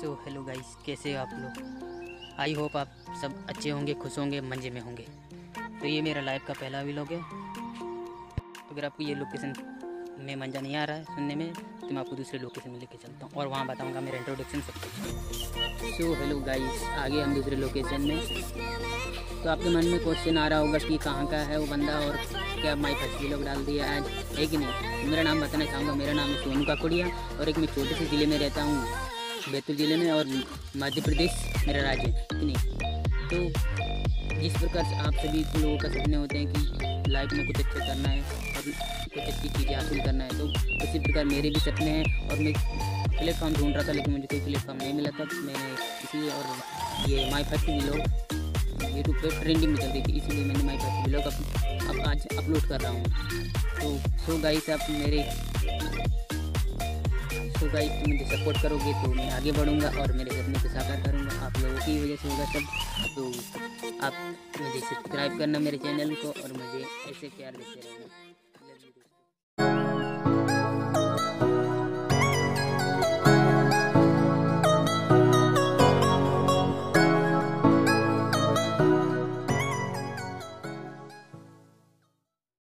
So hello guys कैसे हो आप लोग? आई होप आप सब अच्छे होंगे, खुश होंगे, मंजे में होंगे. तो ये मेरा लाइफ का पहला व्लॉग है। अगर आपको ये लोकेशन में मंजा नहीं आ रहा है सुनने में तो मैं आपको दूसरे लोकेशन में लेके चलता हूँ और वहाँ बताऊँगा मेरा इंट्रोडक्शन सब कुछ। सो हेलो गाइस आगे हम दूसरे लोकेशन में। तो आपके मन में क्वेश्चन आ रहा होगा कि कहाँ का है वो बंदा और क्या माई फ़र्स्ट व्लॉग डाल दिया आज? है नहीं? मेरा नाम बताना चाहूँगा, मेरा नाम है सोनू काकुड़िया और एक मैं छोटे से ज़िले में रहता हूँ। बैतूल ज़िले में और मध्य प्रदेश मेरा राज्य है, कि नहीं? तो जिस प्रकार से आप सभी लोगों का सपने होते हैं कि लाइफ में कुछ अच्छा करना है और कुछ अच्छी चीज़ें हासिल करना है तो उसी प्रकार मेरे भी सपने हैं और मैं प्लेटफॉर्म ढूंढ रहा था, लेकिन मुझे कोई प्लेटफॉर्म नहीं मिला था। मैंने इसी और ये माई फ़र्स्ट व्लॉग यूट्यूब पर ट्रेंडिंग में चल रही थी, इसीलिए मैंने माई फ़र्स्ट व्लॉग अब अब आज अपलोड कर रहा हूँ। तो सो गाइस आप मेरे गाइस, तुम मुझे सपोर्ट करोगे तो मैं आगे बढ़ूँगा और मेरे सपने को साकार करूँगा। आप लोगों की वजह से होगा सब। तो आप मुझे सब्सक्राइब करना मेरे चैनल को और मुझे ऐसे प्यार देते रहना।